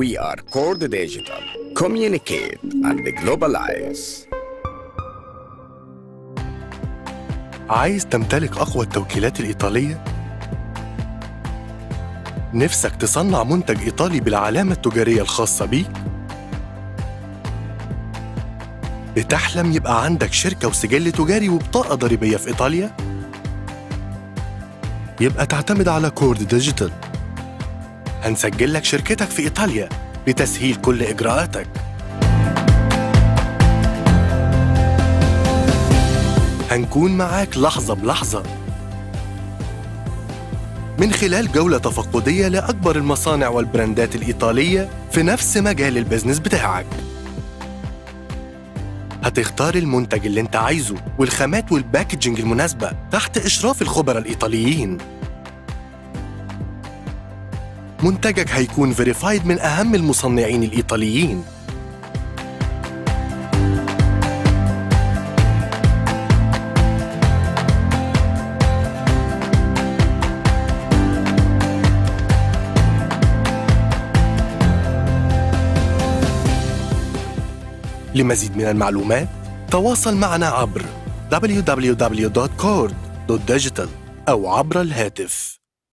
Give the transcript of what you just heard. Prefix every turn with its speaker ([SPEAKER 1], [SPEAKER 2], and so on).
[SPEAKER 1] We are Cord Digital. Communicate and globalize.
[SPEAKER 2] عايز تمتلك أقوى التوكيلات الإيطالية؟ نفسك تصنع منتج إيطالي بالعلامة التجارية الخاصة بيك؟ بتحلم يبقى عندك شركة وسجل تجاري وبطاقة ضريبية في إيطاليا؟ يبقى تعتمد على Cord Digital هنسجل لك شركتك في إيطاليا لتسهيل كل إجراءاتك. هنكون معاك لحظة بلحظة. من خلال جولة تفقدية لأكبر المصانع والبراندات الإيطالية في نفس مجال ال business بتاعك. هتختار المنتج اللي انت عايزه والخامات وال packaging المناسبة تحت إشراف الخبراء الإيطاليين. منتجك هيكون فيريفايد من أهم المصنعين الإيطاليين. لمزيد من المعلومات تواصل معنا عبر www.cord.digital أو عبر الهاتف.